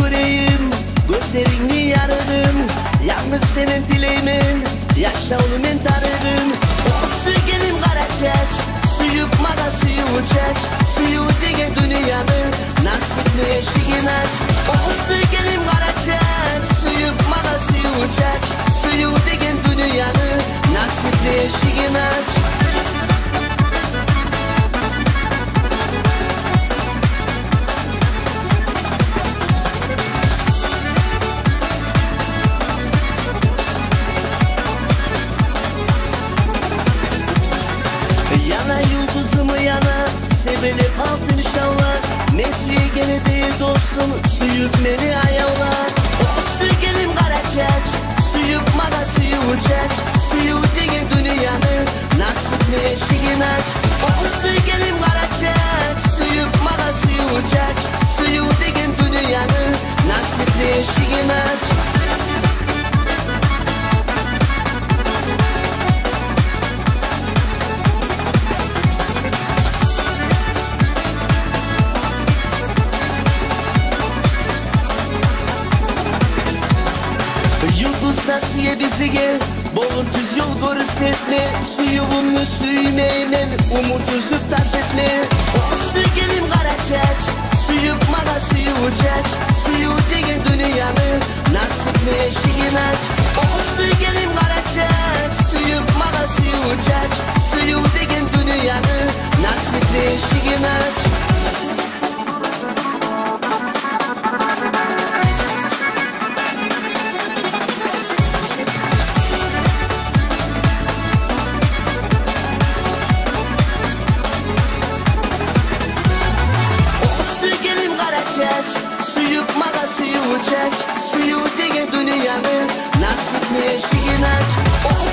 yüreğim Gözlerini yaradım Yalnız senin dileğimin Yaşa onu men tanırım O sevgilim kara çeç Suyu bana suyu çeç. Suyu degen dünyanı Nasipli eşiğin aç. O sevgilim Sebelim altın şallar Mesleğe gene değil dostum Suyup beni ayavlar O sevgilim kara çeç Suyup bana suyu çeç Suyu degen dünyanı Nasipli eşiğin aç. O sevgilim kara çeç Suyup bana suyu çeç Yıldızda suya bizi gel. Bolun tüz yol görsetme Suyu bunu suymaymen Umutuzu tas etme O sevgilim kara çeç Suyu bana suyu çeç Suyu